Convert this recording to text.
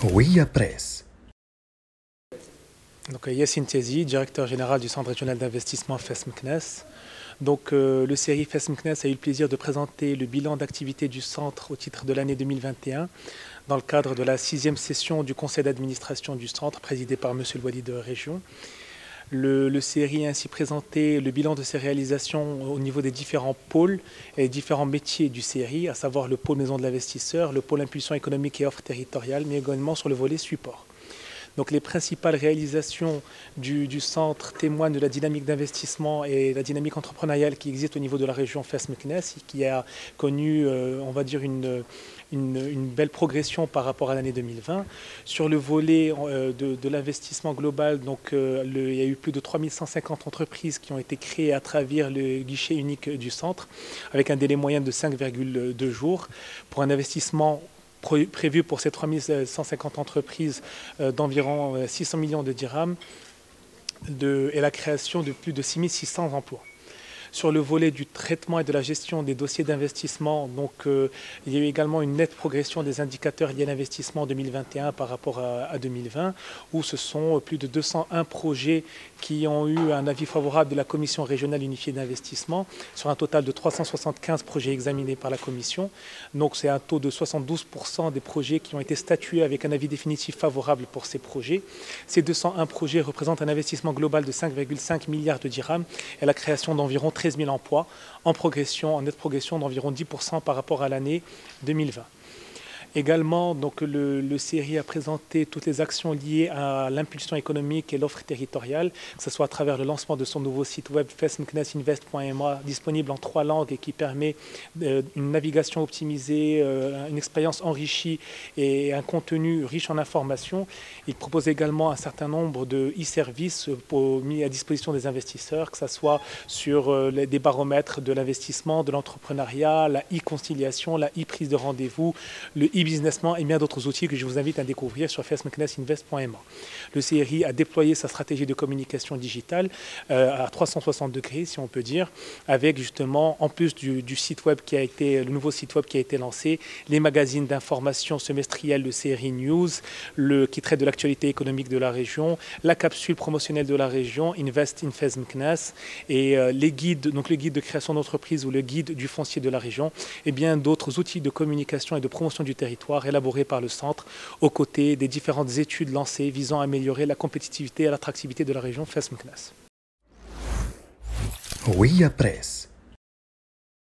Rouilla Presse. Donc, euh, Yassine Tiazi, directeur général du Centre régional d'investissement FESMCNES. Donc, euh, le CRI FESMCNES a eu le plaisir de présenter le bilan d'activité du centre au titre de l'année 2021 dans le cadre de la sixième session du conseil d'administration du centre présidé par M. le de Région. Le, le, CRI a ainsi présenté le bilan de ses réalisations au niveau des différents pôles et différents métiers du CRI, à savoir le pôle maison de l'investisseur, le pôle impulsion économique et offre territoriale, mais également sur le volet support. Donc les principales réalisations du, centre témoignent de la dynamique d'investissement et la dynamique entrepreneuriale qui existe au niveau de la région Fès-Meknes, qui a connu, euh, on va dire, une, belle progression par rapport à l'année 2020. Sur le volet euh, de, l'investissement global, euh, il y a eu plus de 3150 entreprises qui ont été créées à travers le guichet unique du centre, avec un délai moyen de 5,2 jours, pour un investissement prévu pour ces 3150 entreprises euh, d'environ 600 euh, millions de dirhams et la création de plus de 6600 emplois sur le volet du traitement et de la gestion des dossiers d'investissement. Donc, euh, il y a eu également une nette progression des indicateurs liés à l'investissement en 2021 par rapport à, à, 2020, où ce sont plus de 201 projets qui ont eu un avis favorable de la Commission régionale unifiée d'investissement sur un total de 375 projets examinés par la Commission. Donc, c'est un taux de 72% des projets qui ont été statués avec un avis définitif favorable pour ces projets. Ces 201 projets représentent un investissement global de 5,5 milliards de dirhams et la création d'environ 13 000 emplois en progression, en nette progression d'environ 10% par rapport à l'année 2020. Également, donc, le, le CRI a présenté toutes les actions liées à l'impulsion économique et l'offre territoriale, que ce soit à travers le lancement de son nouveau site web festmknesinvest.ma, disponible en trois langues et qui permet euh, une navigation optimisée, euh, une expérience enrichie et un contenu riche en informations. Il propose également un certain nombre de e-services mis à disposition des investisseurs, que ce soit sur euh, des baromètres de l'investissement, de l'entrepreneuriat, la e-conciliation, la e-prise de rendez-vous, le e-businessment et bien d'autres outils que je vous invite à découvrir sur festmcnessinvest.ma. Le CRI a déployé sa stratégie de communication digitale euh, à 360 degrés, si on peut dire, avec justement, en plus du, site web qui a été, le nouveau site web qui a été lancé, les magazines d'information semestriels, le CRI News, le, qui traite de l'actualité économique de la région, la capsule promotionnelle de la région, Invest in Fezmknes, et euh, les guides, donc le guide de création d'entreprise ou le guide du foncier de la région, et bien d'autres outils de communication et de promotion du territoire territoire élaborée par le Centre, aux côtés des différentes études lancées visant à améliorer la compétitivité et l'attractivité de la région Fès-Meknas. Oui, à.